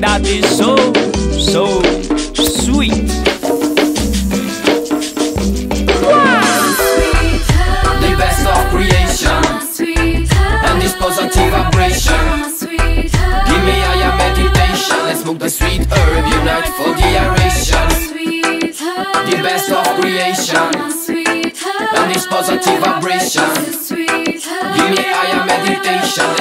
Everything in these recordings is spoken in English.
that is so, so sweet. The best of creation. And positive vibration Give me higher meditation. Let's smoke the sweet herb Unite for the iration. The best of creation. And this positive vibration Give me higher meditation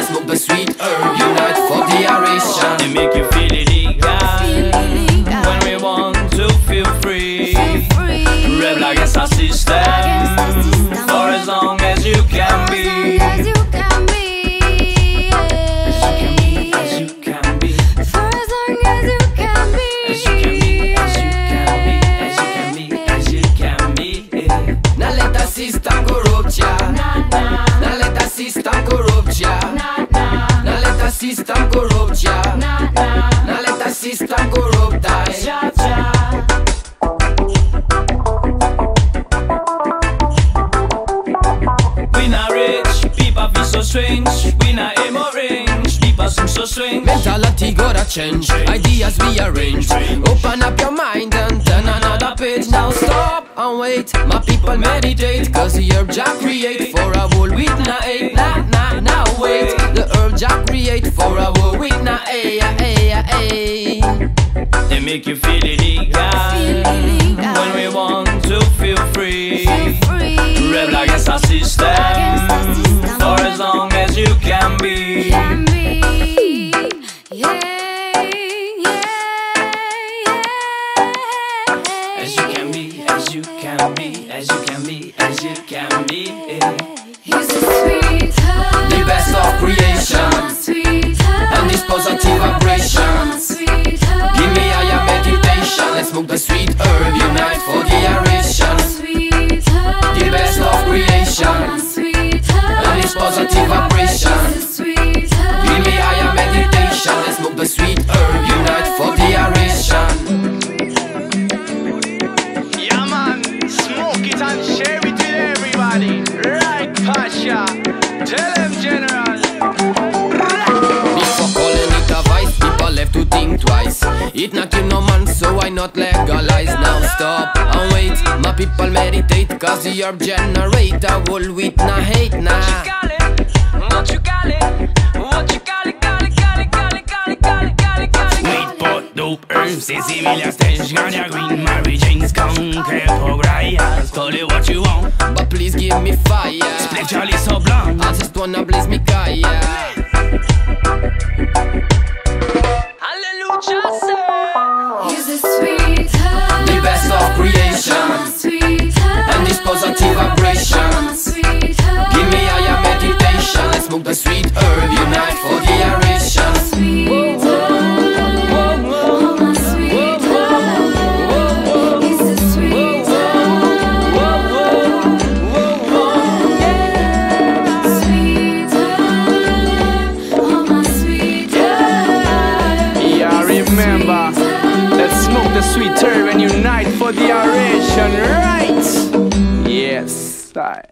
Mentality gotta change Ideas rearrange Open up your mind and turn another page. Now stop and wait. My people meditate Cause the herb Jah create Make you feel illegal when we want to feel free. Rebel against our system. For as long as you can be. As you can be, as you can be, as you can be, as you can be. Positive vibration Give me higher meditation Let's smoke the sweet herb Unite for the iration Yeah, man, smoke it and share it with everybody. Right, Paashia. Tell them, General. Before calling it a vice, people left to think twice. It not kill no man, so why not legalize? Now stop and wait. My people meditate, cause the herb generate a whole with na hate nah. What you call it? What you call it? Call it, call it, call it, call it, call it, call it, call it. Weed, pot, dope, herbs, Cecilia, stench, ganja, green, Mary Jane, skunk, pogrias Call it what you want, But please give me fire. split Charlie so blanc I just wanna blaze me kaya. The sweet herb and unite for the iration, right? Yes, I.